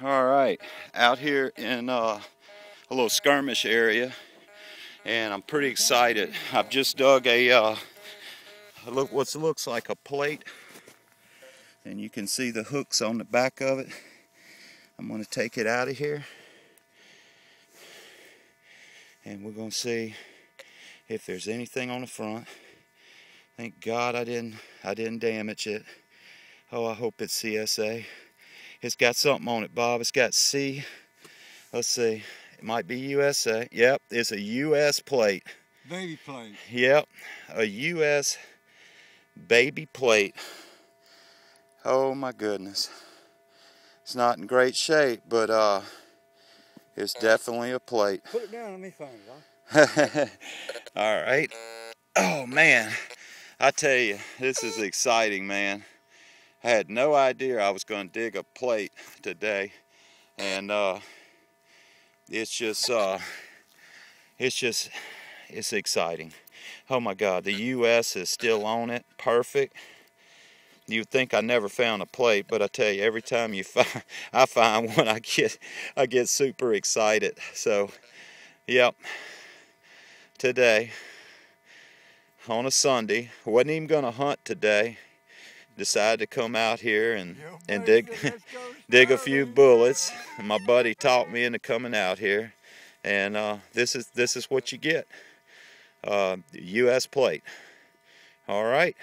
All right, out here in uh, a little skirmish area, and I'm pretty excited. I've just dug a uh, look what looks like a plate, and you can see the hooks on the back of it. I'm going to take it out of here, and we're going to see if there's anything on the front. Thank God I didn't I didn't damage it. Oh, I hope it's CSA. It's got something on it, Bob. It's got C. Let's see. It might be USA. Yep, it's a US plate. Baby plate. Yep, a US baby plate. Oh my goodness. It's not in great shape, but uh, it's definitely a plate. Put it down, let me find it. All right. Oh man, I tell you, this is exciting, man. I had no idea I was going to dig a plate today, and uh, it's just, uh, it's just, it's exciting. Oh my God, the U.S. is still on it, perfect. You'd think I never found a plate, but I tell you, every time you find, I find one, I get, I get super excited. So, yep, today on a Sunday, wasn't even going to hunt today decided to come out here and, and dig dig a few bullets. My buddy taught me into coming out here, and uh, this is this is what you get. Uh, U.S. plate. All right.